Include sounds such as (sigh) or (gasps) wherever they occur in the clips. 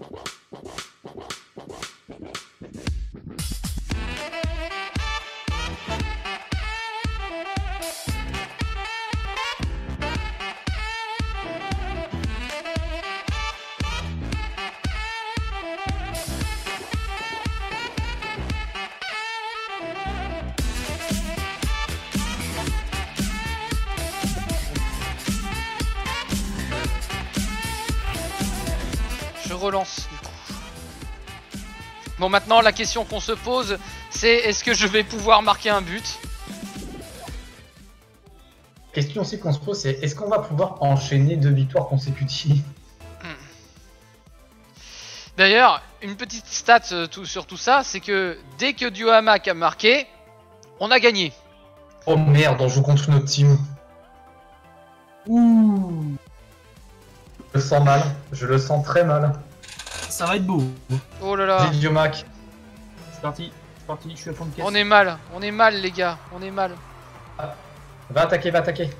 Je relance du coup. Bon maintenant la question qu'on se pose c'est est-ce que je vais pouvoir marquer un but? Question aussi qu'on se pose, c'est est-ce qu'on va pouvoir enchaîner deux victoires consécutives? D'ailleurs, une petite stat euh, sur tout ça, c'est que dès que Duhamac a marqué, on a gagné. Oh merde, on joue contre notre team. Ouh, Je le sens mal, je le sens très mal. Ça va être beau. Oh là là, Didio Mac, C'est parti, c'est parti, je suis à fond de caisse. on est mal, on est mal les gars, on est mal. va attaquer, va attaquer.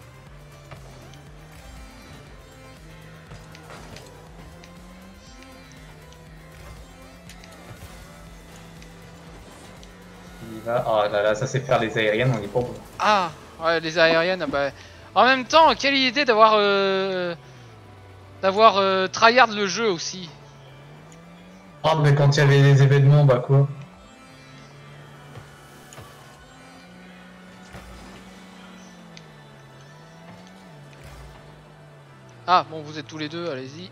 Il va. Oh là là, ça sait faire les aériennes, on est pas bon. Ah, ouais, les aériennes, ah bah... En même temps, quelle idée d'avoir... Euh... D'avoir euh, tryhard le jeu aussi. Ah, mais quand il y avait les événements, bah quoi Ah, bon, vous êtes tous les deux, allez-y.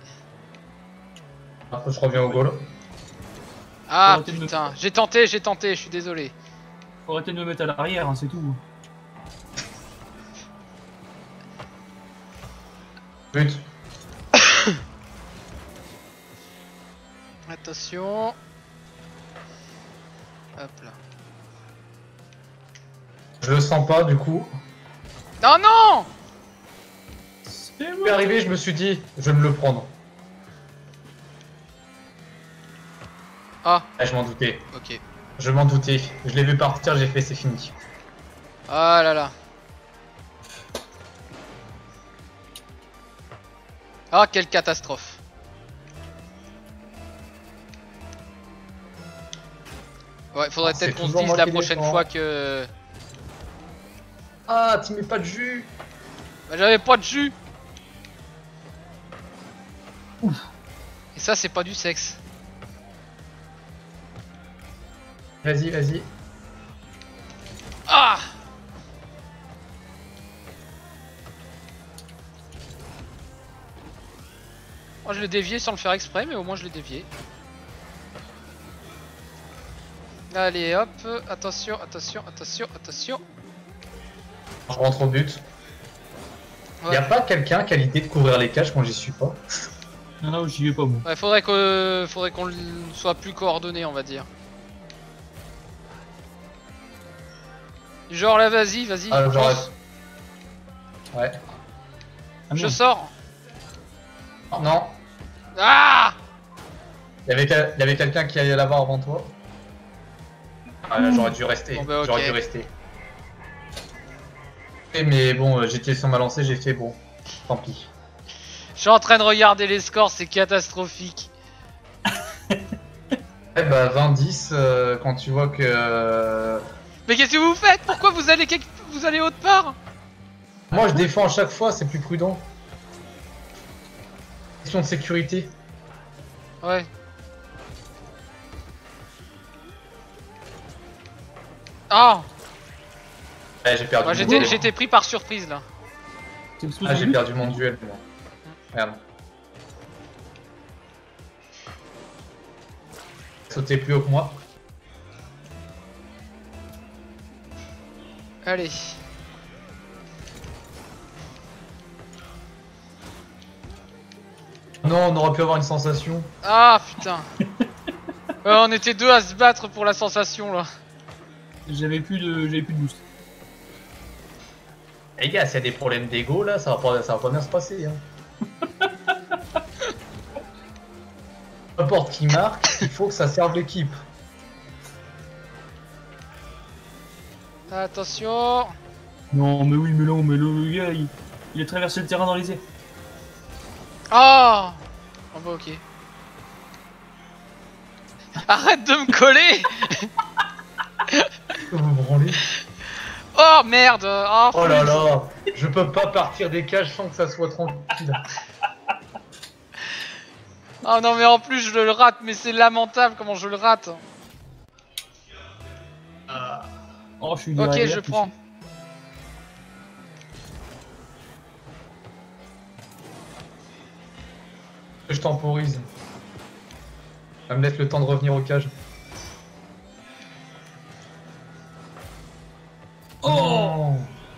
Après, je reviens au goal. Ah, me- putain, j'ai tenté, j'ai tenté, je suis désolé. Faut arrêter de me mettre à l'arrière, hein, c'est tout. But. Attention. Hop là. Je le sens pas, du coup. Oh non C'est suis arrivé, je me suis dit, je vais me le prendre. Ah, Ah, je m'en doutais. ok. Je m'en doutais. Je l'ai vu partir, j'ai fait, c'est fini. Ah là là. Ah, quelle catastrophe. Ouais, faudrait Ah, peut-être qu'on se dise la prochaine fois que... Ah, tu mets pas de jus Bah, J'avais pas de jus Et ça, c'est pas du sexe. Vas-y, vas-y. Ah Moi, je l'ai dévié sans le faire exprès, mais au moins je l'ai dévié. Allez, hop, attention, attention, attention, attention. Je rentre au but. Ouais. Y a pas quelqu'un qui a l'idée de couvrir les cages quand j'y suis pas Non, non, j'y vais pas, moi. Ouais, faudrait que, faudrait qu'on soit plus coordonné, on va dire. Genre là, vas-y, vas-y. Ah. Ouais. Ah, Je sors. Oh, non, Ah y avait, avait quelqu'un qui allait l'avoir avant toi. Ah, j'aurais dû rester. Bon, bah. J'aurais dû rester. Eh, Mais bon, euh, j'étais sur ma lancée, j'ai fait bon. Tant pis. Je suis en train de regarder les scores, c'est catastrophique. (laughs) Eh bah 20-10 euh, quand tu vois que... euh, Mais qu'est-ce que vous faites? Pourquoi vous allez quelque... vous allez autre part? Moi je défends à chaque fois, c'est plus prudent. Question de sécurité. Ouais. Ah Ouais, j'ai perdu Ouais, mon J'étais duel. j'étais pris par surprise là. Ah, j'ai perdu mon duel, moi. Regarde. Sautez plus haut que moi. Allez. Non, on aurait pu avoir une sensation. Ah putain. (laughs) On était deux à se battre pour la sensation là. J'avais plus de, j'avais plus de boost. Les gars, s'il y a des problèmes d'ego là, ça va pas, ça va pas bien se passer. Hein. (laughs) Peu importe qui marque, il faut que ça serve l'équipe. Attention. Non, mais oui, mais non, mais le gars, il, il a traversé le terrain dans les airs. Ah Oh bah ok. Arrête de me coller (laughs) Oh merde Oh, Oh là là Je peux pas partir des cages sans que ça soit tranquille. (laughs) Oh non mais en plus je le rate, mais c'est lamentable comment je le rate Oh, je suis Ok je tout prends. Je temporise. Ça me laisse le temps de revenir aux cages. Oh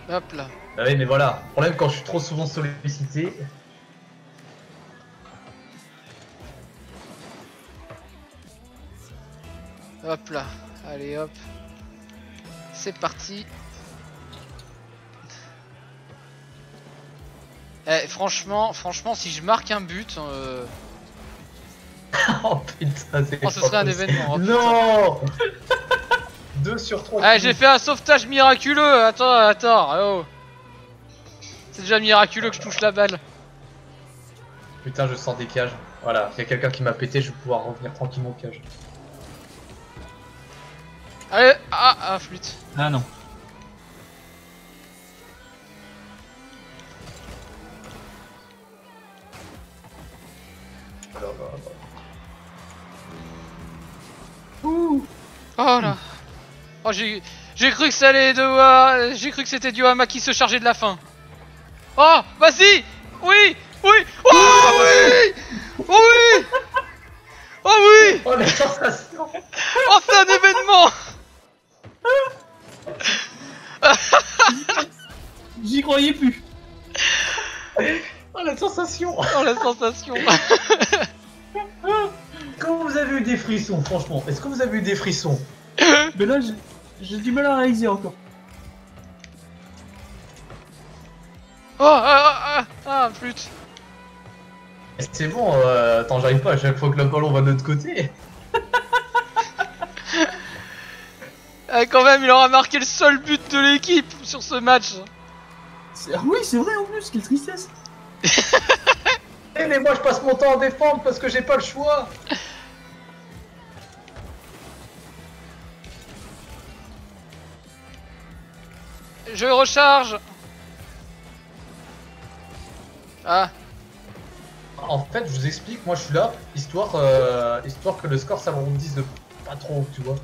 Hop là. Bah oui, mais voilà. Le problème quand je suis trop souvent sollicité. Hop là. Allez hop. C'est parti. Eh, franchement, franchement, si je marque un but, euh, (laughs) oh putain, c'est. oh, ce serait un événement. oh, putain. Non (laughs) 2 sur 3. Ah, j'ai fait un sauvetage miraculeux. Attends, attends. Oh. C'est déjà miraculeux que je touche la balle. Putain, je sors des cages. Voilà, il y a quelqu'un qui m'a pété, je vais pouvoir revenir tranquillement aux cages. Allez, ah, ah, flûte. Ah non. Bah, bah. Ouh Oh là. Oh, j'ai, j'ai cru que ça allait devoir, j'ai cru que c'était Dioama qui se chargeait de la fin. Oh, vas-y. Oui, oui. Oh oui. Oh oui. Oh oui. Oh la sensation Oh, c'est un événement. J'y croyais plus. Oh la sensation Oh la sensation. Que vous avez eu des frissons, franchement Est-ce que vous avez eu des frissons? (laughs) Mais là, j'ai- j'ai du mal à réaliser encore. Oh, ah, ah, ah, flûte. C'est bon, euh, attends, j'arrive pas à chaque fois que le ballon va de l'autre côté. Ah, (laughs) quand même, il aura marqué le seul but de l'équipe sur ce match. Ah oui, c'est vrai en plus, quelle tristesse. (laughs) Eh, mais moi je passe mon temps à défendre parce que j'ai pas le choix Je recharge. Ah, En fait, je vous explique, moi je suis là, histoire, euh, histoire que le score s'arrondisse de pas trop, tu vois.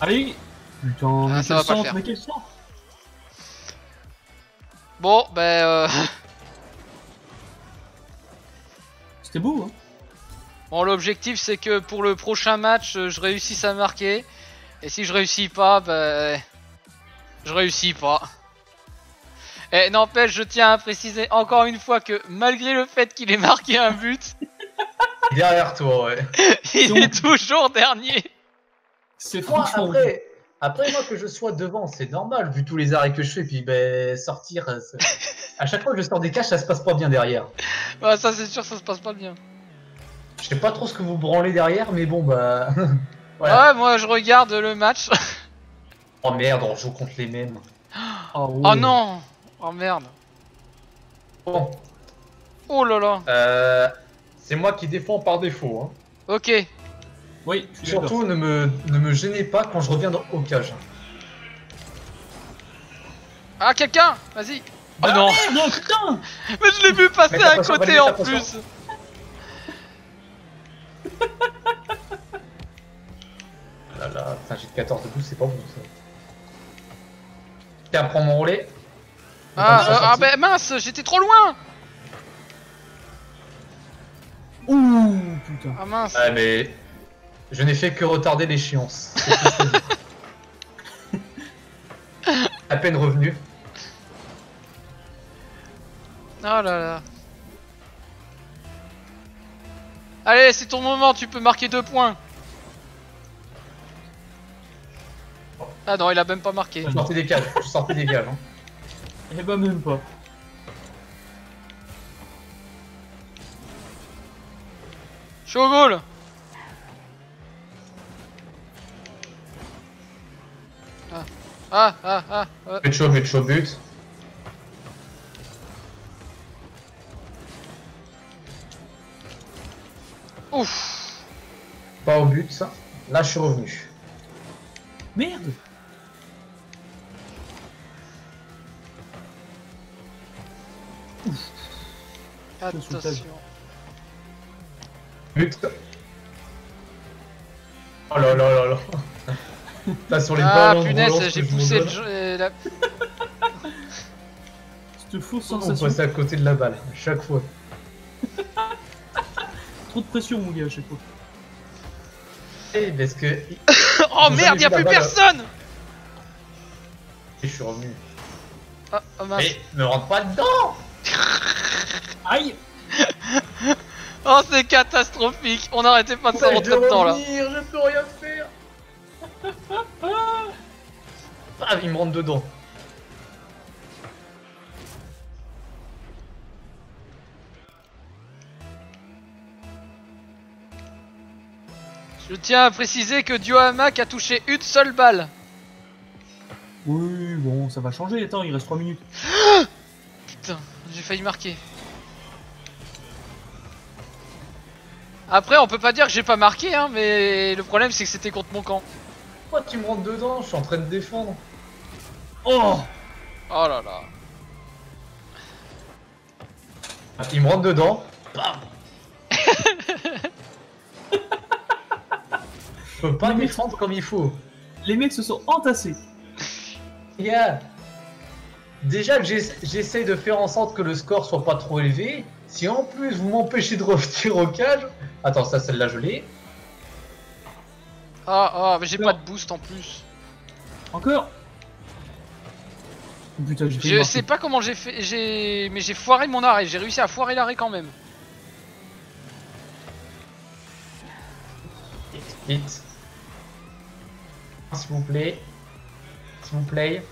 Allez Putain, Ah, mais ça va pas faire. mais quel centre bon, ben, euh... (laughs) C'était beau, hein bon, l'objectif c'est que pour le prochain match, euh, je réussisse à marquer. Et si je réussis pas, ben, je réussis pas. Et n'empêche, je tiens à préciser encore une fois que malgré le fait qu'il ait marqué un but, (laughs) Derrière toi, ouais. (laughs) il Donc- est toujours dernier. C'est franchement... après, après, moi que je sois devant, c'est normal, vu tous les arrêts que je fais, puis ben, sortir. euh, (laughs) À chaque fois que je sors des caches, ça se passe pas bien derrière. Ouais, ça c'est sûr, ça se passe pas bien. Je sais pas trop ce que vous branlez derrière, mais bon, bah. Ouais, moi je regarde le match. (laughs) Oh merde, on joue contre les mêmes. (gasps) Oh. Oh non Oh merde. Bon, Oh là là. euh, c'est moi qui défends par défaut. Hein. Ok. Oui. Surtout, ne me, ne me gênez pas quand je reviens dans, au cage. Ah, quelqu'un? Vas-y. Oh non Non, (laughs) putain Mais je l'ai vu passer à côté en plus (laughs) Là, là, putain, j'ai 14 de pouces, c'est pas bon ça. Tiens, prends mon relais. Ah, euh, ah bah mince, j'étais trop loin Ouh, putain. Ah mince Ouais, mais je n'ai fait que retarder l'échéance. (laughs) À peine revenu. Oh là là Allez, c'est ton moment, tu peux marquer deux points Ah non, il a même pas marqué. Je sortais des cages. Je sortais des cages. Hein. Eh bah même pas. Je suis au goal Ah, ah, ah, ah, ah. Chaud, chaud, but. Ouf Pas au but, ça. Là, je suis revenu. Merde Attention. But. Oh là là là là. T'as sur les Ah ballons de punaise, j'ai je poussé le jeu. euh, la- Cette fausse On sensation. passe à côté de la balle, à chaque fois. (laughs) Trop de pression, mon gars, à chaque fois. Eh, parce que (laughs) Oh Vous merde, y'a plus balle, personne je suis revenu. Ah, oh mince. Mais me rentre pas dedans Aïe (laughs) Oh, c'est catastrophique On n'arrêtait pas de rentrer dois dedans là. Je peux rien faire (laughs) Ah, il me rentre dedans. Je tiens à préciser que Diohamac a touché une seule balle. Oui, bon, ça va changer. Attends, il reste 3 minutes. (gasps) Putain, j'ai failli marquer. Après, on peut pas dire que j'ai pas marqué, hein, mais le problème c'est que c'était contre mon camp. Pourquoi tu me rentres dedans? Je suis en train de défendre. Oh Oh là là. Ah, Il me rentre dedans. (laughs) Je peux pas défendre comme il faut. Les mecs se sont entassés. Yeah. Déjà que j'essa- j'essaie de faire en sorte que le score soit pas trop élevé, si en plus vous m'empêchez de revenir au cage... Attends, ça celle-là je l'ai. Ah, ah, mais j'ai pas de boost en plus. Encore Oh, Putain, Je sais pas comment j'ai fait, j'ai, mais j'ai foiré mon arrêt. J'ai réussi à foirer l'arrêt quand même. Vite. S'il vous plaît. S'il vous plaît.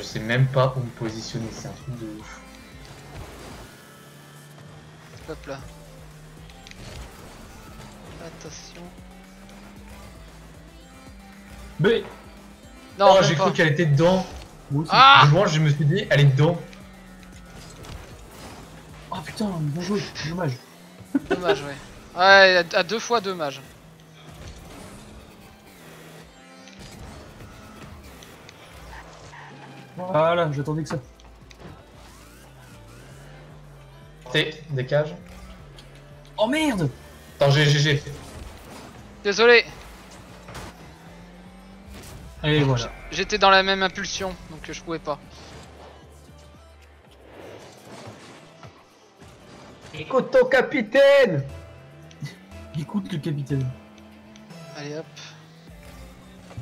Je sais même pas où me positionner, c'est un truc de ouf. Hop là. Attention. Mais Non, oh, j'ai cru qu'elle était dedans. Ah je me suis dit, elle est dedans. Ah putain, joué, dommage. Dommage, ouais. Ouais, à deux fois dommage. Voilà, j'attendais que ça. T, des cages. Oh merde Attends, j'ai GG. Désolé, Et voilà. j'étais dans la même impulsion, donc je pouvais pas. Écoute ton capitaine Écoute le capitaine. Allez hop.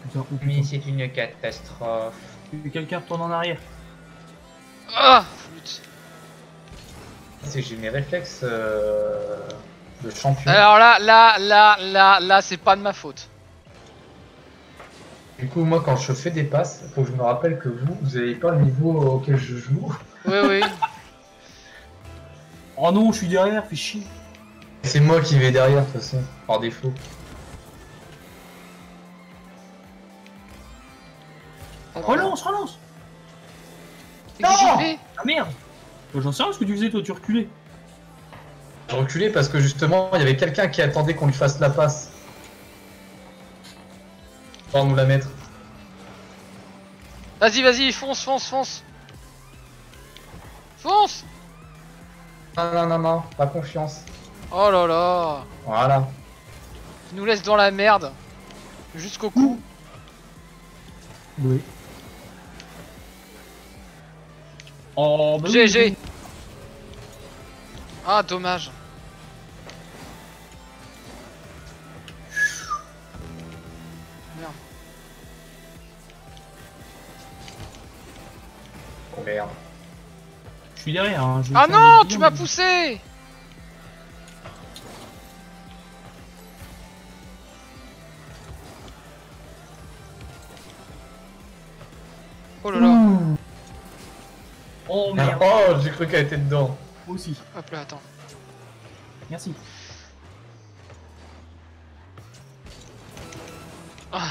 Putain, oh Mais putain. c'est une catastrophe. Que Quelqu'un retourne en arrière. Ah flûte. C'est que j'ai mes réflexes euh, de champion. Alors là, là, là, là, là, c'est pas de ma faute. Du coup, moi, quand je fais des passes, faut que je me rappelle que vous, vous avez pas le niveau auquel je joue. Oui, oui. Oh non, je suis derrière, fais chier. C'est moi qui vais derrière, de toute façon, par défaut. Relance, relance Non Ah merde J'en sais rien ce que tu faisais toi, tu reculais. Je reculais parce que justement, il y avait quelqu'un qui attendait qu'on lui fasse la passe. Pour nous la mettre. Vas-y, vas-y, fonce, fonce, fonce. Fonce Non, non, non, non, pas confiance. Oh là là. Voilà. Tu nous laisse dans la merde. Jusqu'au cou. Oui. Oh, bah GG. oui. Ah, dommage. Merde. Oh merde. Je suis derrière. Hein, je Ah non, tu m'as poussé Oh là là. Ouh. Oh merde. Oh, j'ai cru qu'elle était dedans. Moi aussi. Hop là, attends. Merci. Ah,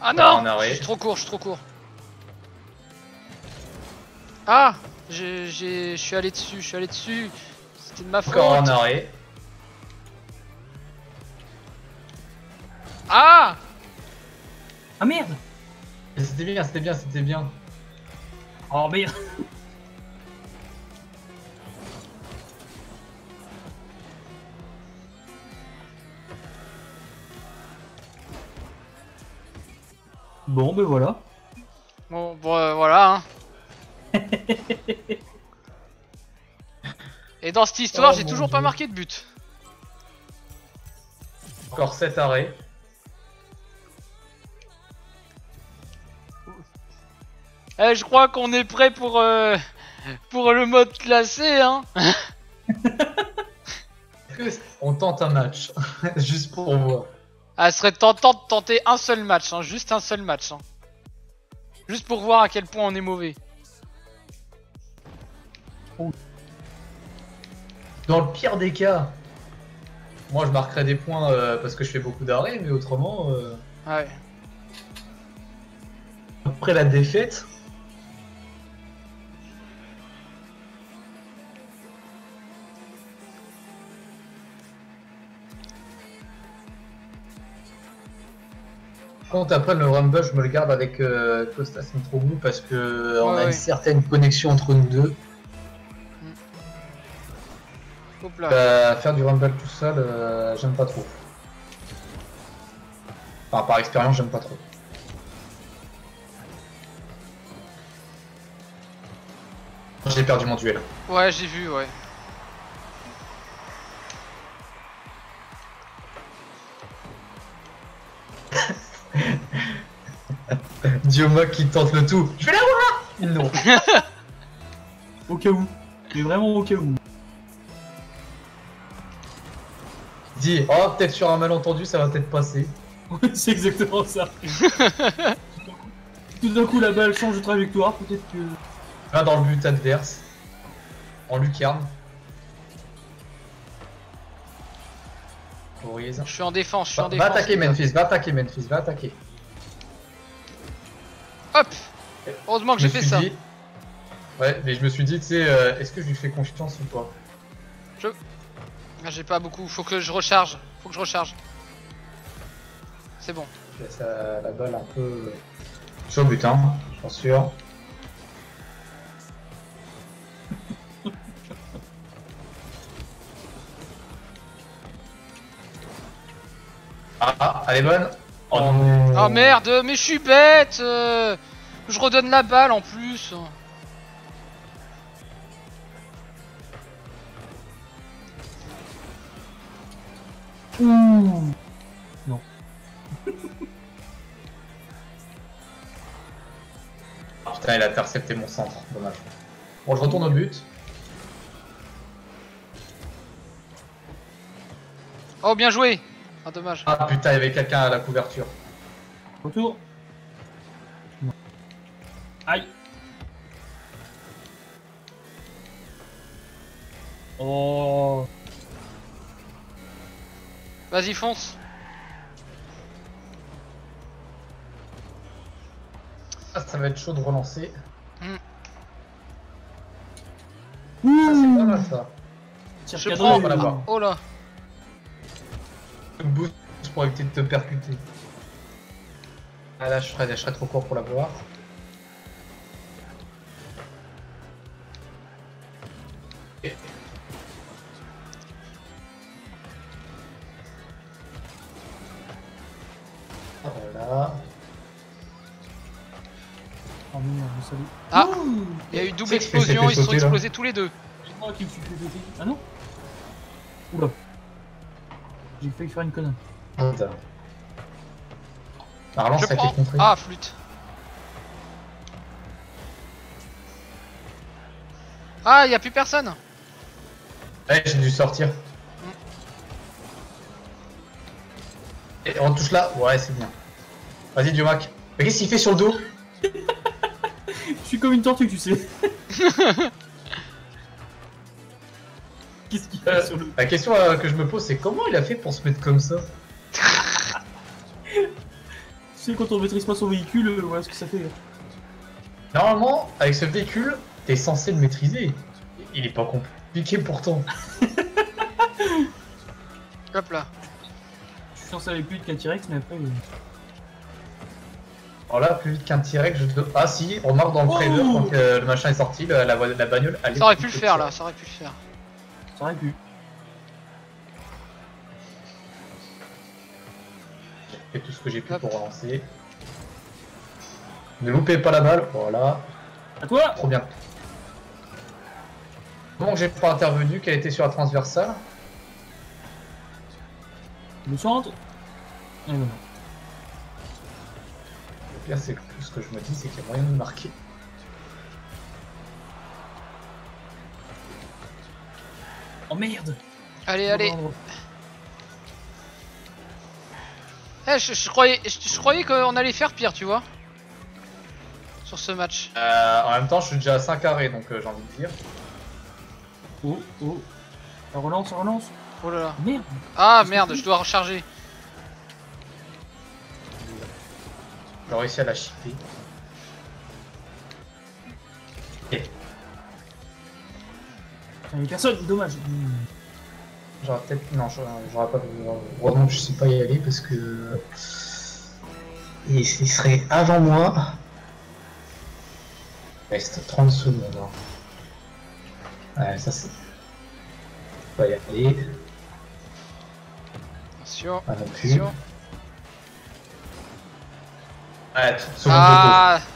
ah Bah, non. Je suis trop court, je suis trop court. Ah J'ai, j'ai, je suis allé dessus, je suis allé dessus. C'était de ma faute. Encore en arrêt. Ah Ah merde C'était bien, c'était bien, c'était bien. Oh merde Bon, ben voilà. Bon, bon euh, voilà. Hein. (laughs) Et dans cette histoire, Oh, j'ai toujours pas marqué de but. Encore 7 arrêts. Eh, je crois qu'on est prêt pour euh, pour le mode classé, hein. (laughs) On tente un match. (laughs) Juste pour voir. Ah, ce serait tentant de tenter un seul match, hein, juste un seul match. Hein. Juste pour voir à quel point on est mauvais. Dans le pire des cas, moi je marquerai des points euh, parce que je fais beaucoup d'arrêts, mais autrement, euh, Ouais. après la défaite, Contre, après le Rumble, je me le garde avec euh, Costas Mitroglou parce que euh, on a ouais. une certaine connexion entre nous deux. Hop là. Euh, faire du Rumble tout seul, euh, j'aime pas trop. Enfin, par expérience, j'aime pas trop. J'ai perdu mon duel. Ouais, j'ai vu, ouais. (laughs) (laughs) Dioma qui tente le tout. Je vais l'avoir Non. (laughs) Au cas où. Mais vraiment au cas où. Dis, oh, peut-être sur un malentendu, ça va peut-être passer. (laughs) C'est exactement ça. Tout d'un coup, la balle change de trajectoire, peut-être que. Là, dans le but adverse. En lucarne. Je suis en défense, je suis en Va, va défense. attaquer les gars. Memphis, va attaquer Memphis, va attaquer. Hop Heureusement que Je j'ai fait ça. dit- Ouais, mais je me suis dit, tu sais, euh, est-ce que je lui fais confiance ou pas? Ah, j'ai pas beaucoup, faut que je recharge. Faut que je recharge. C'est bon. Je laisse euh, la balle un peu euh, sur le but, hein, j'en suis sûr. Ah, ah, elle est bonne. Oh, non. Ah merde, mais je suis bête euh, Je redonne la balle en plus. Ouh (laughs) Ah, putain, il a intercepté mon centre, dommage. Bon, je retourne au but. Oh, bien joué Ah, dommage. Ah putain, il y avait quelqu'un à la couverture. Retour. Aïe. Oh. Vas-y, fonce. Ah, ça va être chaud de relancer. Hmm. Ça, c'est pas mal ça. Tire Je prends. Oh là pour éviter de te percuter. Ah là, je serais, je serais trop court pour la voir. Et- Voilà. Oh merde, salut. Ah. Ouh. Il y a eu double explosion, ils se sont explosés tous les deux. C'est moi qui me suis fait péter. Ah non Oula. J'ai failli faire une connerie. Putain. La relance Je a été prends. contrée. Ah, flûte. Ah, il y a plus personne. Ouais, j'ai dû sortir. Et on touche là? Ouais, c'est bien. Vas-y, Diomac. Mais qu'est-ce qu'il fait sur le dos? Je suis comme une tortue, tu sais. Qu'est-ce qu'il fait Euh, sur le. La question euh, que je me pose, c'est comment il a fait pour se mettre comme ça? Sais, quand on maîtrise pas son véhicule, euh, voilà ce que ça fait. Normalement, avec ce véhicule, t'es censé le maîtriser. Il est pas compliqué pourtant. (laughs) Hop là. Je suis censé aller plus vite qu'un T-Rex, mais après. euh, Alors là, plus vite qu'un T-Rex, je te... Ah si, remarque dans le Oh trailer, quand euh, le machin est sorti, la, la, la bagnole... elle est Ça aurait pu le plus faire là, ça aurait pu le faire. Ça aurait pu. J'ai fait tout ce que j'ai pu Hop. pour relancer. Ne loupez pas la balle, voilà, À toi trop bien. Bon, j'ai pas intervenu, qu'elle était sur la transversale. Le centre. Et. Le pire, c'est que ce que je me dis, c'est qu'il y a moyen de marquer. Oh merde Allez, allez. Eh, je, je croyais, je, je croyais qu'on allait faire pire, tu vois. Sur ce match. Euh, en même temps, je suis déjà à 5 arrêts, donc euh, j'ai envie de dire. Oh, oh. Ça relance, ça relance. Oh là là. Merde Ah merde, je dois recharger. J'ai réussi à la chipper. Et Il y a personne, dommage. Hmm. J'aurais peut-être. Non, j'aurais pas. Que je sais pas y aller parce que. Il, il serait avant moi. Reste 30 secondes. hein. Ouais, ça c'est. Va y aller. Attention, Pas attention. Ouais, 30 secondes de Ah, pause.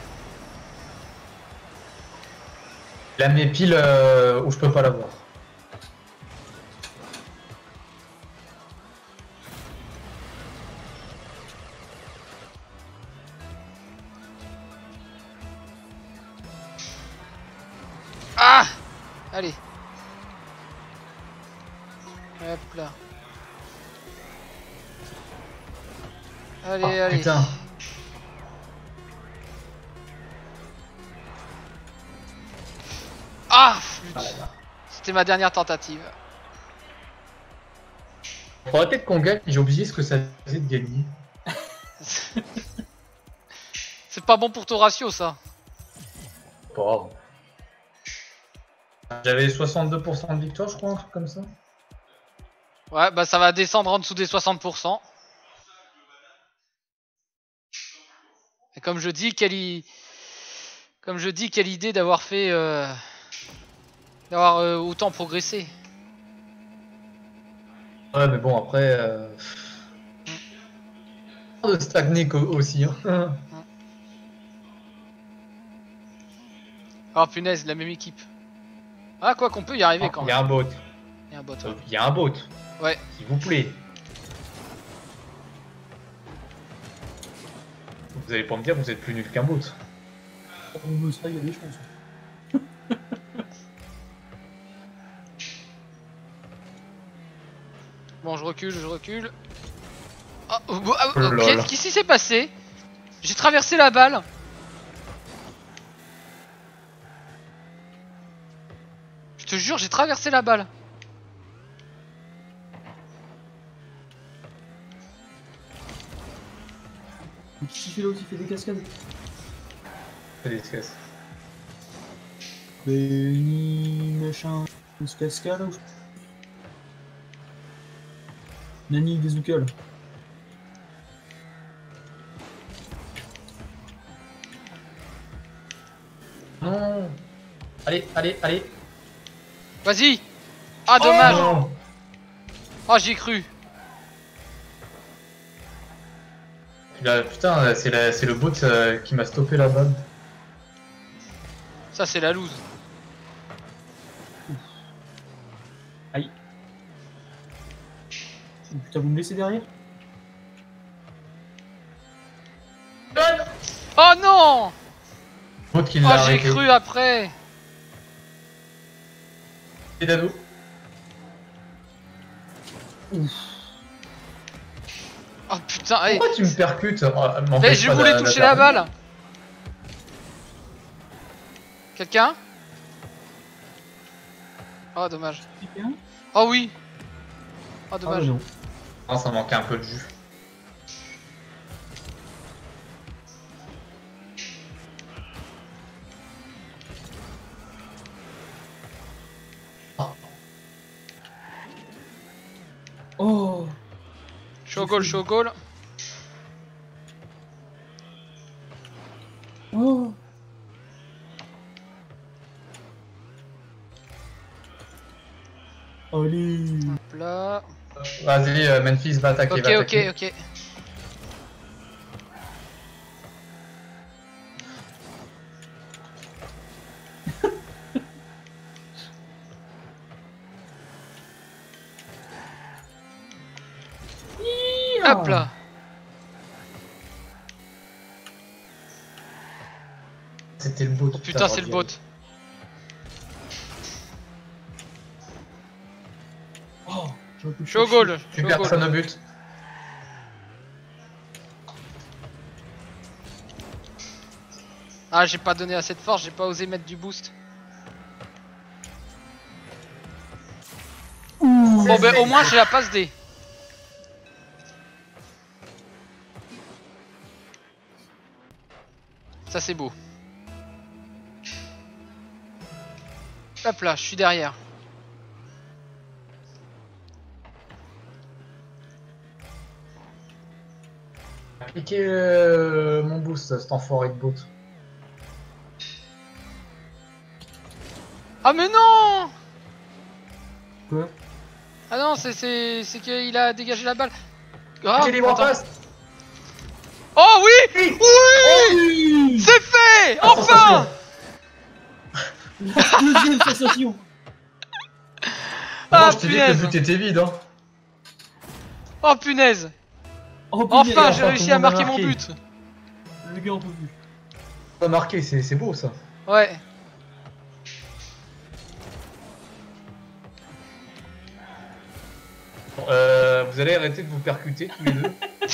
Il a mis pile euh, où je peux pas l'avoir. ah Ma dernière tentative. Faudrait peut-être qu'on gagne, j'ai oublié ce que ça faisait de gagner. (laughs) C'est pas bon pour ton ratio ça. Pas grave. J'avais 62% de victoire, je crois, un truc comme ça. Ouais, bah ça va descendre en dessous des 60%. Et comme je dis, quelle, i- comme je dis, quelle idée d'avoir fait, euh, d'avoir euh, autant progressé. Ouais, mais bon, après. Euh... De stagner aussi. Hein. Oh punaise, la même équipe. Ah quoi qu'on peut y arriver quand Il y même. a un bot. Il y a un bot. Il y a un bot. Ouais. S'il vous plaît. Vous allez pas me dire que vous êtes plus nul qu'un bot. Oh, mais ça, il y a des chances. Bon, je recule, je recule. Ah, oh, oh, Oh. Qu'est-ce qui s'est passé? J'ai traversé la balle. Je te jure, j'ai traversé la balle. Qu'est-ce qu'il fait fait des cascades. Fais des caisses. Benny, machin. Une cascade ou. Nani des Zoukal. Non Allez, allez, allez Vas-y Ah, dommage Non. Oh, j'y ai cru Là, putain, c'est la- c'est le bot euh, qui m'a stoppé la balle. Ça, c'est la loose. Putain, vous me laissez derrière Oh non Bot qui Oh, l'a j'ai arrêté. cru après Et Dado. Oh putain, hey. Pourquoi tu me percutes Ah, Mais je voulais toucher la balle Quelqu'un Oh, dommage. Oh oui Oh, Ah, dommage. non. Ah, ça manquait un peu de jus. Oh Show goal, show goal Vas-y, euh, Memphis va attaquer. Ok, va ok, attaquer. ok. Hop là. C'était le bot. Oh putain, c'est le bot. Je suis au goal. Je suis Tu au goal. personne au but. Ah, j'ai pas donné assez de force, j'ai pas osé mettre du boost. Bon, ben au moins j'ai la passe D. Ça c'est beau. Hop là, je suis derrière. Appliquez euh, mon boost, cet enfoiré de bot. Ah mais non! Quoi? Ah non, c'est c'est c'est qu'il a dégagé la balle. Ah. Oh oui! Oui! Oui! C'est fait! Enfin deuxième (laughs) sensation Ah Bon, je t'ai dit que le but était vide. Hein. Oh punaise Oh, Enfin, j'ai réussi à marquer mon but Le gars en peut plus. Pas marqué, c'est c'est beau ça. Ouais. Bon, euh, vous allez arrêter de vous percuter tous les deux. (laughs)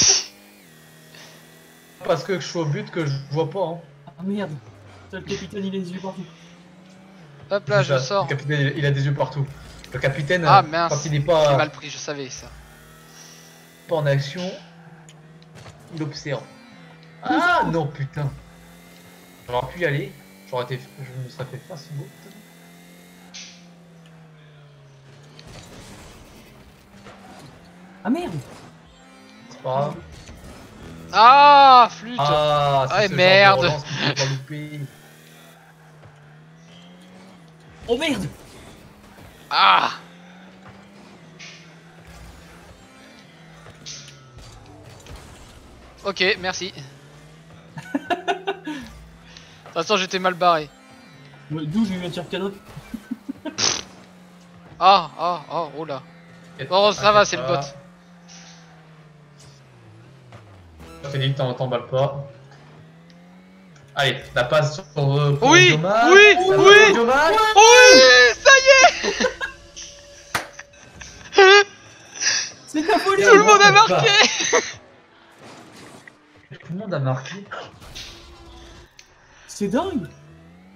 Parce que je suis au but que je vois pas. Hein. Ah merde Putain, le capitaine il a les yeux partout. Hop là, je ça, sors. Le capitaine, il a des yeux partout. Le capitaine, Ah, euh, mince. quand il n'est J'ai pas, mal pris, je savais ça. pas en action, il observe. Ah non, putain. J'aurais pu y aller. J'aurais été, je me serais fait face au beau. Ah merde C'est pas grave. Ah, flûte Ah, c'est Ah, ce genre de merde. relance louper. Oh merde Ah Ok, merci. (laughs) De toute façon, j'étais mal barré. Ouais, D'où j'ai eu un tir cadeau Ah, ah, oh, oh là. Bon, ça va, c'est le bot. T'en t'emballes pas. Allez, la passe sur euh, pour Oui, Diomac. oui, oui. Diomac. Oui, ça y est C'est ta folie Tout le monde a marqué (laughs) Tout le monde a marqué. C'est dingue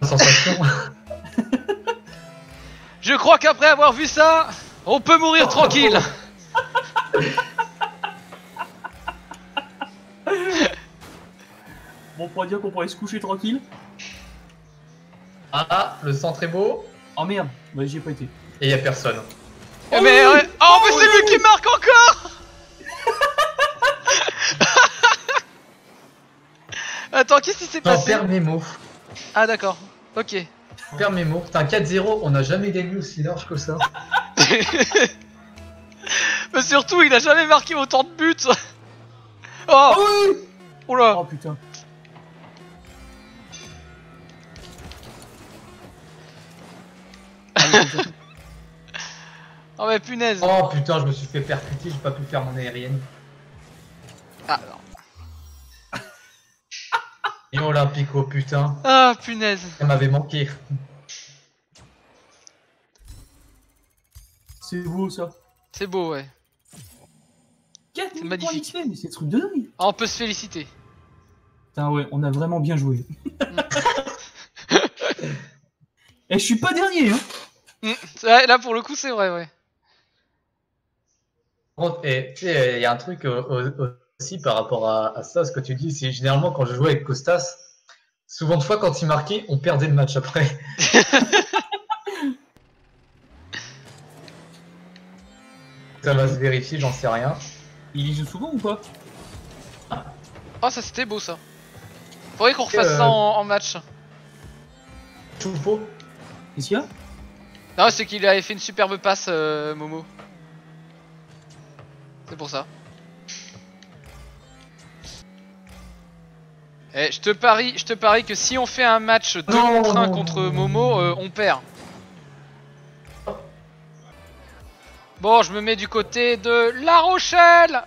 Sensation. (laughs) Je crois qu'après avoir vu ça, on peut mourir tranquille (laughs) Bon, on pourrait dire qu'on pourrait se coucher tranquille. ah, le centre est beau. Oh merde Bah j'y ai pas été. Et y a personne. Eh mais, ouais. Oh, mais Attends, qu'est-ce qui s'est passé perds mes mots. Ah d'accord, ok. Perds mes mots. Putain, 4-0, on n'a jamais gagné aussi large que ça. (laughs) Mais surtout, il a jamais marqué autant de buts (laughs) Oh oui Oula Oh putain. (laughs) Oh mais punaise Oh putain, je me suis fait percuter, j'ai pas pu faire mon aérienne. Ah non. Et Olympico, putain, Ah punaise ça m'avait manqué. C'est beau ça. C'est beau, ouais. 4 C'est magnifique. Mais c'est truc de dingue. Ah, on peut se féliciter. Putain ouais, on a vraiment bien joué. (laughs) Et je suis pas dernier hein. Mm, ouais, là pour le coup, c'est vrai, ouais. Et tu sais, il y a un truc euh, euh, aussi par rapport à, à ça, ce que tu dis, c'est généralement quand je jouais avec Costas, souvent de fois quand il marquait, on perdait le match après. (laughs) ça va se vérifier, j'en sais rien. Il y joue souvent ou pas? Oh, ça c'était beau ça. Faudrait qu'on refasse Euh. ça en, en match. Choupo. Qu'est-ce qu'il y a? Non, c'est qu'il avait fait une superbe passe, euh, Momo. C'est pour ça. Eh, je te parie, je te parie que si on fait un match 2 Non, contre 1 non, contre Momo, euh, on perd. Bon, je me mets du côté de La Rochelle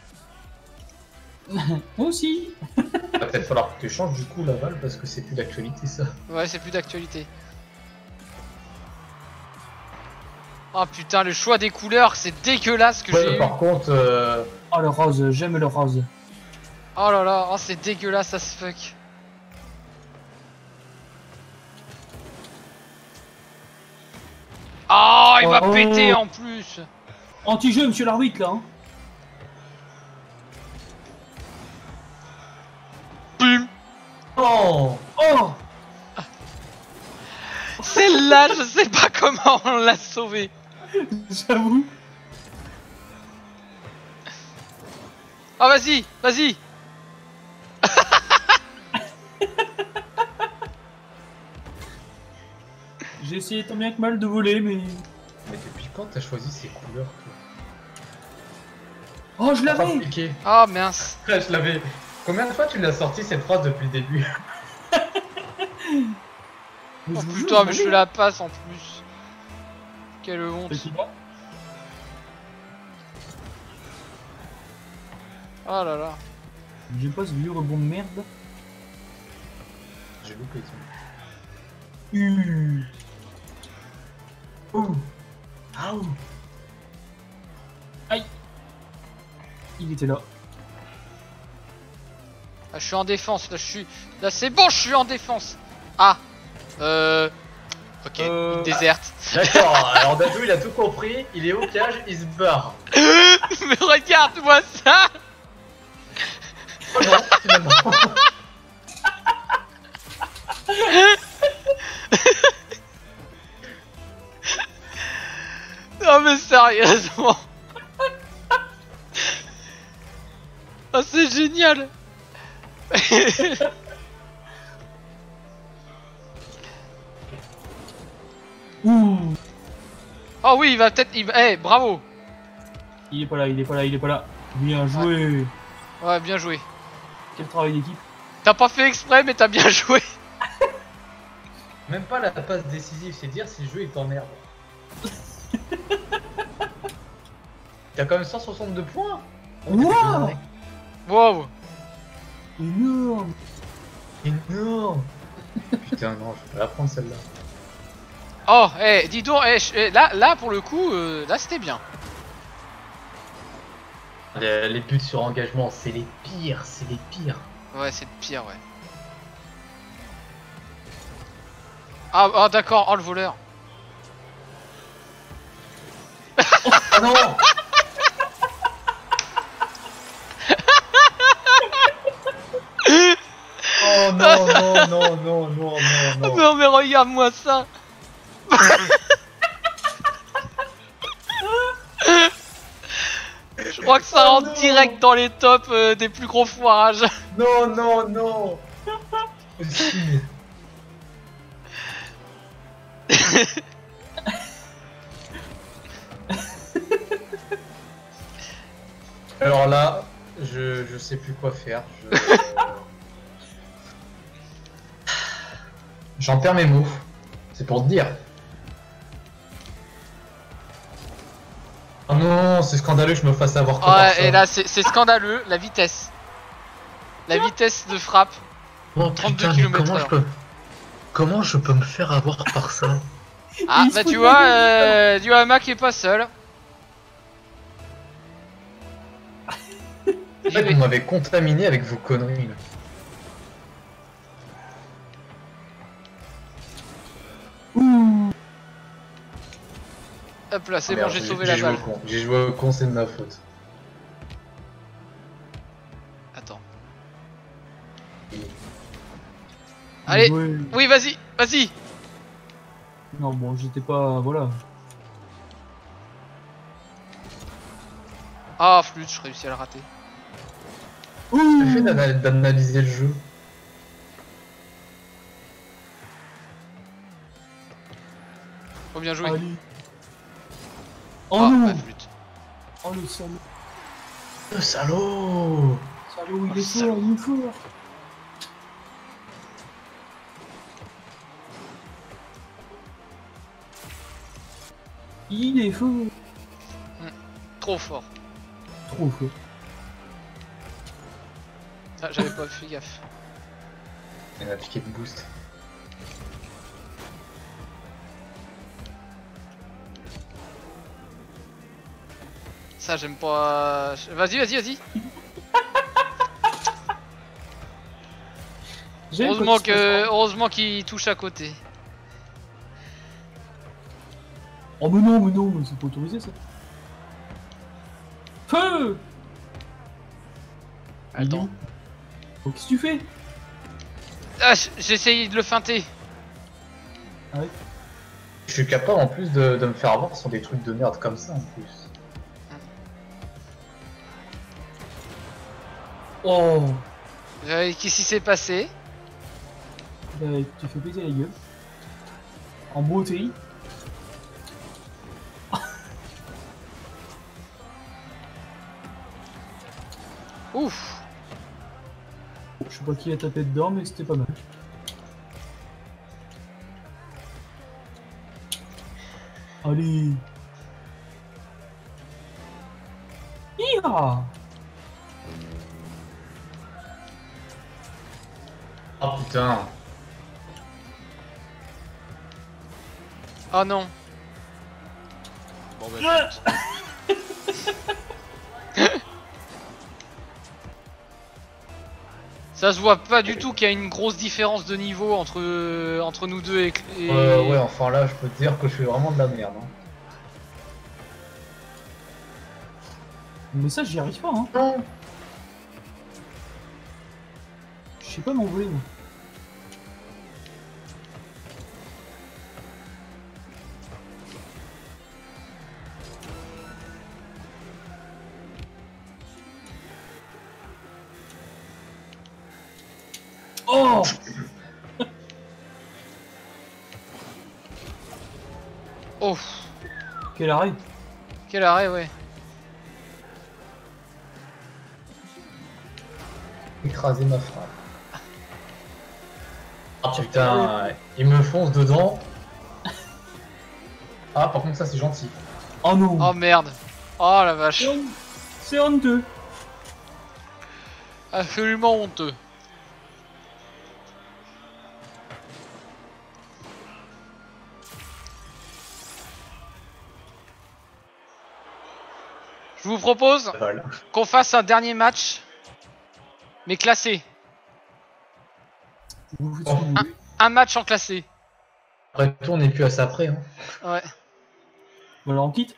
(laughs) Moi aussi Va peut-être falloir que tu changes du coup Laval parce que c'est plus d'actualité ça. Ouais, c'est plus d'actualité. Oh putain, le choix des couleurs, c'est dégueulasse que j'ai Ouais, eu. par contre, euh, Oh le rose, j'aime le rose. Oh là là, oh, c'est dégueulasse as fuck. Oh, il va Oh. péter en plus. Anti-jeu, monsieur l'arbitre là. Hein. Bum. non Oh (laughs) Celle-là, je sais pas comment on l'a sauvée. (laughs) J'avoue. Oh, vas-y, vas-y. J'ai essayé tant bien que mal de voler, mais. Mais depuis quand t'as choisi ces couleurs toi Oh, je l'avais. Oh mince. (laughs) Je l'avais. Combien de fois tu l'as sorti cette phrase depuis le début (laughs) Mais Oh putain, mais je l'avais. la passe en plus. Quelle honte. Oh là là. J'aime pas ce vieux rebond de merde. J'ai loupé ça. Uh. Ouh. Ah ouh. Il était là. Ah, je suis en défense, là je suis... Là c'est bon, je suis en défense Ah Euh... Ok, Euh, déserte. D'accord, alors Dadou il a tout compris, il est au cage, il se barre. (laughs) Mais regarde-moi ça Oh non, finalement. (laughs) Non mais sérieusement Oh (laughs) c'est génial Ouh. Oh oui, il va peut-être... il va- Eh, bravo Il est pas là, il est pas là, il est pas là. Bien joué. Ouais, bien joué. Quel travail d'équipe. T'as pas fait exprès, mais t'as bien joué Même pas la passe décisive, c'est dire si le jeu il t'emmerde. (laughs) T'as quand même 162 points Wow Wow Énorme. Énorme Putain non, je vais la prendre celle-là. Oh, eh, dis donc, eh, je- eh, là, là, pour le coup, euh, là, c'était bien. Les, les buts sur engagement, c'est les pires, c'est les pires. Ouais, c'est le pire, ouais. Ah, ah, d'accord, oh, le voleur. Oh (laughs) non Oh non, non, non, non, non, non, non. Non, mais regarde-moi ça Je crois que ça Oh rentre direct dans les tops euh, des plus gros foirages. Non, non, non (laughs) Alors là, je, je sais plus quoi faire. Je... (laughs) J'en perds mes mots. C'est pour te dire. Oh non, c'est scandaleux que je me fasse avoir ça. Ouais, et là, c'est scandaleux, la vitesse. La vitesse de frappe. Oh, 32 putain, mais km comment je peux... Comment je peux me faire avoir par ça? Ah, bah tu vois, euh, Duhama qui est pas seul. Fait, vous m'avez contaminé avec vos conneries. Là. Ouh. Hop là, c'est Ah, bon, j'ai sauvé la balle. J'ai joué au con, c'est de ma faute. Attends. Allez. Oui, vas-y, vas-y. Non, bon, j'étais pas. Voilà. Ah, flûte, je réussis à le rater. Le fait d'ana- d'analyser le jeu. Faut bien jouer. Allez. Oh Ah, non. Oh le salaud Le salaud Salaud, il est Oh, salaud. fort, il est fort Il est fort Trop fort. Trop fort. Ah, j'avais pas fait gaffe. Il a piqué de boost. Ça, j'aime pas. Vas-y, vas-y, vas-y. J'aime Heureusement que, heureusement qu'il touche à côté. Oh mais non, mais non, mais c'est pas autorisé ça. Feu Attends. Oh, qu'est-ce que tu fais? Ah, j'ai essayé de le feinter. Ah ouais Je suis capable en plus de, de me faire avoir sur des trucs de merde comme ça en plus. Oh Euh, Qu'est-ce qui s'est passé? Bah, Tu fais péter la gueule. En beauté. Pas qui a tapé dedans, mais c'était pas mal. Allez Ia Ah putain Oh non. Bon bah. Ça se voit pas du tout qu'il y a une grosse différence de niveau entre, entre nous deux et. et- Euh, Ouais, enfin là, je peux te dire que je suis vraiment de la merde. hein. Mais ça, j'y arrive pas, hein. Non Je sais pas m'envoler, moi. Quel arrêt quel arrêt, ouais. Écraser ma frappe. Ah putain, il me fonce dedans. Ah, par contre, ça c'est gentil. Oh non Oh merde. Oh la vache. C'est honteux Absolument honteux. Propose Voilà. qu'on fasse un dernier match, mais classé. Un match en classé. Après tout, on n'est plus à ça après. Hein. Ouais. Voilà, on quitte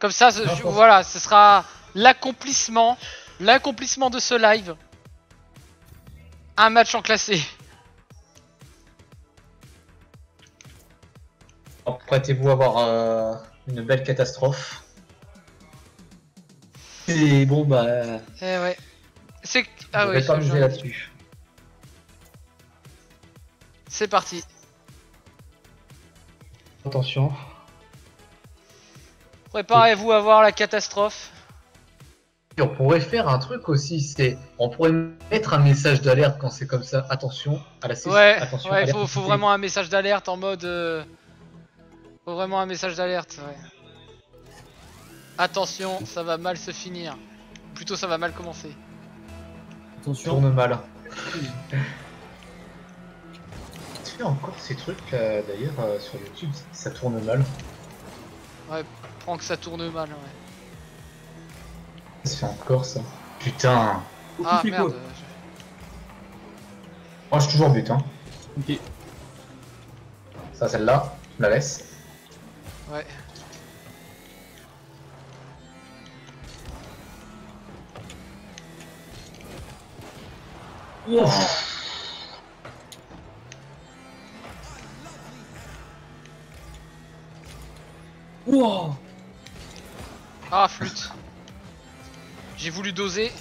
Comme ça, ce- Non, je- voilà, ce sera l'accomplissement, l'accomplissement de ce live. Un match en classé. Prêtez-vous à avoir euh, une belle catastrophe. Et bon, bah. Eh ouais. C'est ah oui, pas miser là-dessus. c'est parti. Attention. Préparez-vous à voir la catastrophe. On pourrait faire un truc aussi, c'est. On pourrait mettre un message d'alerte quand c'est comme ça. Attention à la session. Ouais, attention, ouais, faut, vraiment un message d'alerte en mode. euh, Faut vraiment un message d'alerte, ouais. Attention, ça va mal se finir. Plutôt, ça va mal commencer. Attention. Tourne mal. Tu fais encore ces trucs euh, d'ailleurs euh, sur YouTube, ça tourne mal. Prends que ça tourne mal, ouais. Ça se fait encore ça. Putain. Ah merde. Moi je suis toujours but hein. Ok. Ça celle-là, je la laisse. Ouais. Wow. Wow. Ah, flûte. J'ai voulu doser.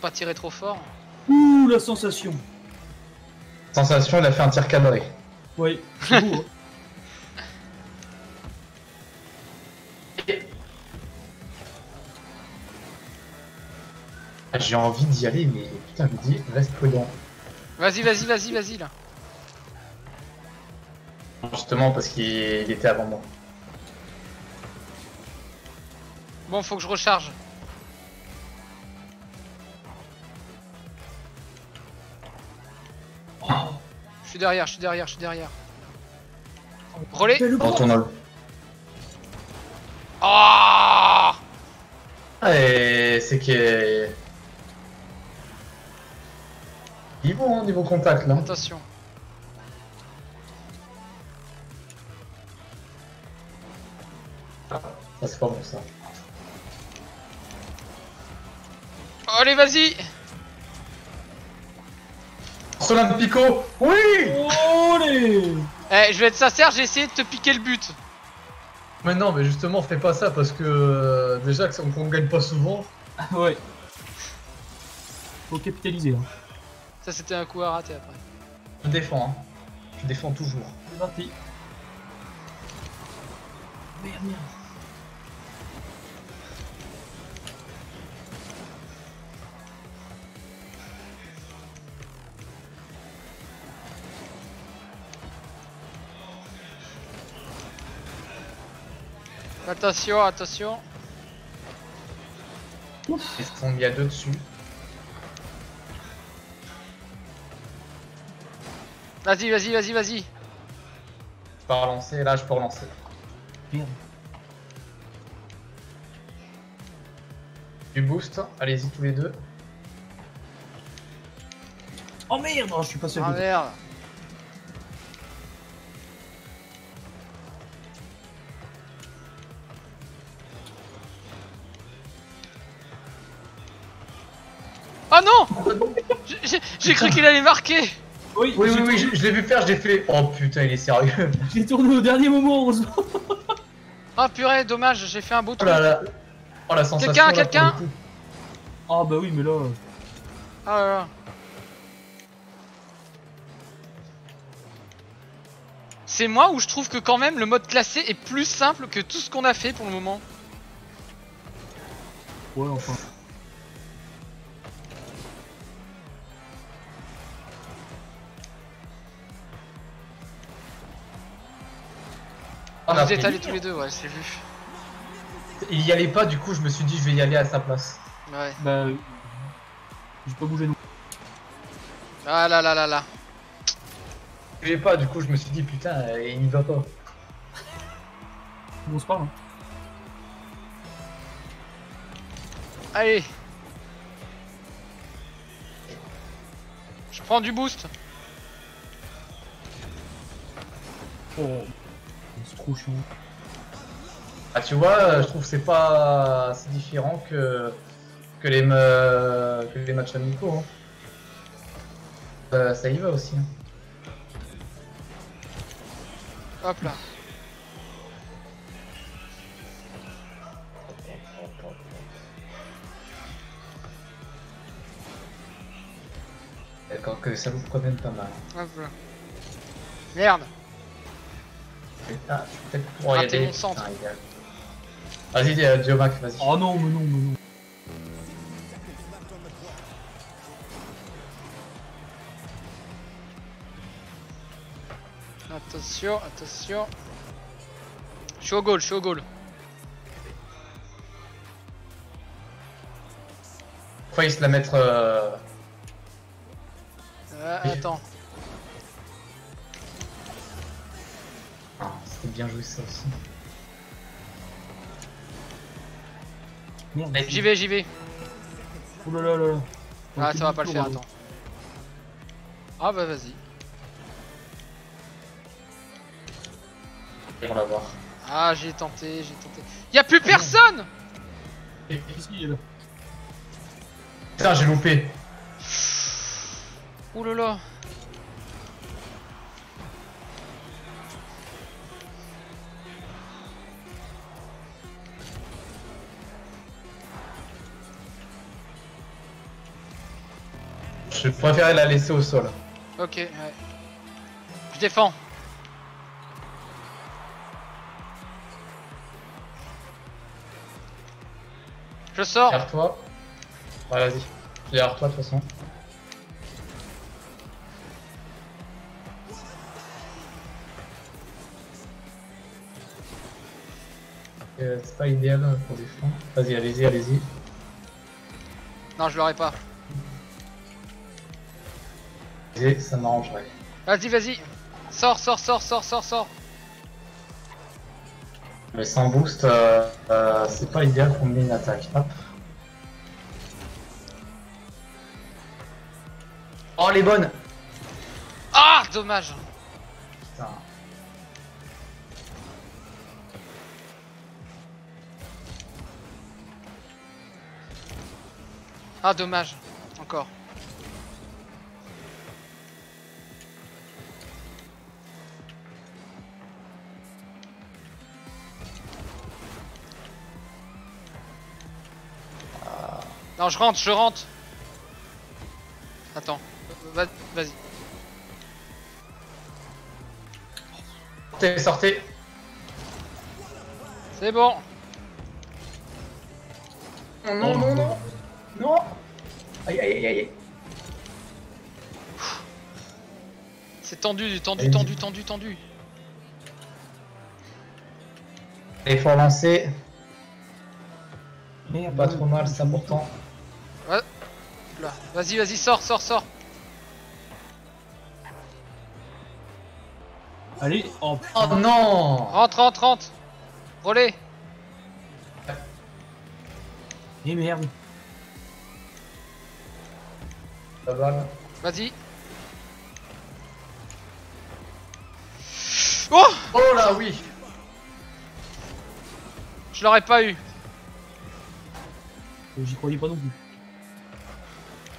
pas tirer trop fort. Ouh, la sensation. Sensation, il a fait un tir cadré. Ouais, c'est beau. hein. J'ai envie d'y aller, mais putain, je me dis, reste prudent. Vas-y, vas-y, vas-y, vas-y là. Justement, parce qu'il il était avant moi. Bon, faut que je recharge. Je suis derrière, je suis derrière, je suis derrière. Relais. Retourne Ah Ah, et c'est que. Il est bon, hein, niveau contact là. Attention. Ça, c'est pas bon ça. Allez, vas-y Solane Pico Oui Allez Eh, je vais être sincère, j'ai essayé de te piquer le but. Mais non, mais justement, fais pas ça parce que euh, déjà que on, on gagne pas souvent. Ah, Ouais. Faut capitaliser. Hein. Ça, c'était un coup à rater après. Je défends, hein. Je défends toujours. C'est parti. Merde, merde. Attention, attention. Ils se sont mis à deux dessus? Vas-y, vas-y, vas-y, vas-y. Je peux relancer, là je peux relancer. Merde. Du boost, allez-y tous les deux. Oh merde, oh, je suis passé à Ah merde. Oh non j'ai cru qu'il allait marquer Oui, Oui, oui, oui, je, je l'ai vu faire, j'ai fait. Oh putain, il est sérieux. (laughs) J'ai tourné au dernier moment, heureusement. Ah purée, dommage, j'ai fait un beau Oh truc. là là. Oh la sensation. Quelqu'un, quelqu'un. Ah bah oui, mais là... Ah là là. C'est moi où je trouve que quand même le mode classé est plus simple que tout ce qu'on a fait pour le moment. Ouais, enfin... On a Vous êtes allés tous les deux, ouais, c'est vu. Il y allait pas, du coup, je me suis dit, je vais y aller à sa place. Ouais. Bah... euh, J'ai pas bougé non. Ah là là là là. J'ai pas, du coup, je me suis dit, putain, euh, il n'y va pas. On se parle. Hein. Allez. Je prends du boost. Oh... C'est trop chiant. Ah, tu vois, je trouve que c'est pas si différent que, que, les, me- que les matchs amicaux. hein. Euh, ça y va aussi. hein. Hop là. D'accord, que ça vous promène pas mal. Hop là. Merde. Ah, je suis peut-être pour y aller. mon centre. Putain, idéal. Vas-y, euh, Diomac, vas-y. Oh non, mais non, mais non. Attention, attention. Je suis au goal, je suis au goal. Faut failli se la mettre. euh, Euh, attends. Bien joué ça aussi. Merde. J'y vais, j'y vais. Oh là là là là. Ah, ça va pas le faire, attends. Ah bah vas-y. On va voir. Ah, j'ai tenté, j'ai tenté. Y'a plus personne. Qu'est-ce qu'il y a là? Putain, j'ai loupé. Ouh là là. Je préférais la laisser au sol. Ok, ouais. Je défends. Je sors. Derrière toi. Ouais, vas-y. Derrière toi, de toute façon. Euh, c'est pas idéal pour défendre. Vas-y, allez-y, allez-y. Non, je l'aurai pas. Ça m'arrangerait. Vas-y, vas-y. Sors, sors, sors, sors, sors, sors. Mais sans boost, euh, euh, c'est pas idéal pour mener une attaque. Hop. Oh, les bonnes Ah, dommage. Putain. Ah, dommage. Encore. Non, je rentre, je rentre. Attends. Va- Vas-y. Sortez, sortez C'est bon. Non, non, non, non Non Aïe, aïe, aïe, aïe C'est tendu, tendu, tendu, tendu, tendu. Et faut lancer. Merde. Pas trop mal, c'est important. Là. Vas-y, vas-y, sors, sors, sors. Allez, oh Oh non Rentre, rentre, rentre. Relais. Et merde. La balle. Vas-y. Oh Oh là, oui Je l'aurais pas eu. J'y croyais pas non plus.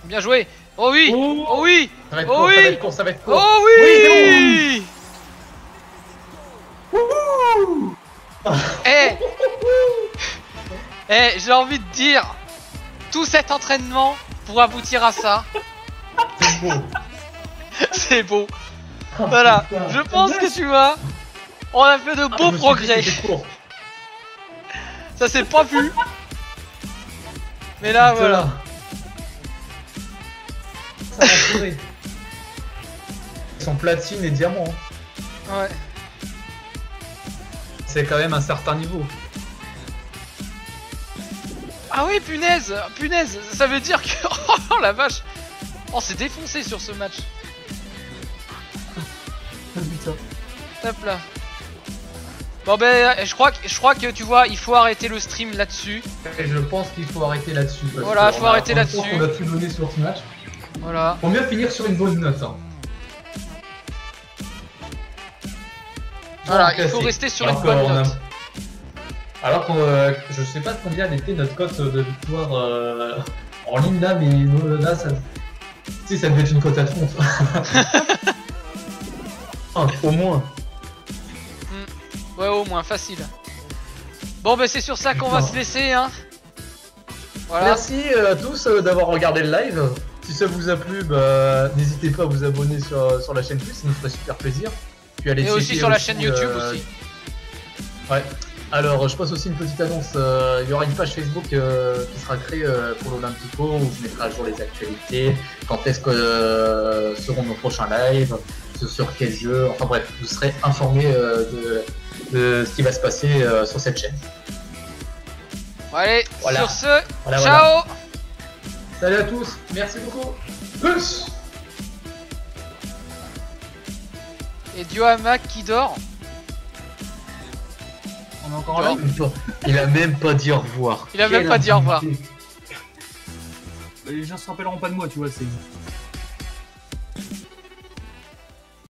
Bien joué. Oh oui Oh Oh oui Ça va être Oh court, ça oui va être court, ça va être court. Oh Oui, oui Eh Eh, j'ai envie de dire, tout cet entraînement pour aboutir à ça, C'est beau. (laughs) c'est beau. Oh, Voilà, putain. je pense que tu vois, on a fait de Ah, beaux progrès. Ça s'est pas vu. (laughs) Mais là, voilà. Ça va. Ils sont platine et diamant. hein. Ouais. C'est quand même un certain niveau. Ah oui, punaise Punaise Ça veut dire que... (laughs) Oh la vache On s'est défoncé sur ce match. Ah, (laughs) putain. Hop là. Bon ben, je crois, que, je crois que tu vois, il faut arrêter le stream là-dessus. Je pense qu'il faut arrêter là-dessus. Voilà, que faut arrêter là-dessus. On a tout donné sur ce match. Voilà. Faut mieux finir sur une bonne note. hein. Voilà, Donc, il faut rester sur alors une bonne a- note. Alors que euh, je sais pas combien était notre cote de victoire euh, en ligne là, mais là, ça. Si, ça devait être une cote à 30. Ah, (laughs) au moins. Ouais, au moins, facile. Bon ben, c'est sur ça qu'on va se laisser, hein. Voilà. Merci euh, à tous euh, d'avoir regardé le live. Si ça vous a plu, bah, n'hésitez pas à vous abonner sur, sur la chaîne Twitch, ça nous ferait super plaisir. Puis allez Et aussi sur la chaîne YouTube euh, aussi. Ouais. Alors, je passe aussi une petite annonce. euh, il y aura une page Facebook euh, qui sera créée euh, pour l'Olympico où je mettrai à jour les actualités, quand est-ce que seront nos prochains lives, sur- quel jeu. Enfin bref, vous serez informés euh, de, de ce qui va se passer sur cette chaîne. Allez, Voilà. sur ce, Voilà, ciao Salut à tous, merci beaucoup. Plus Et Diohamac qui dort. On est encore il, là a même pas, il a même pas dit au revoir. Il a même pas dit au revoir. intimité. Les gens se rappelleront pas de moi, tu vois, c'est.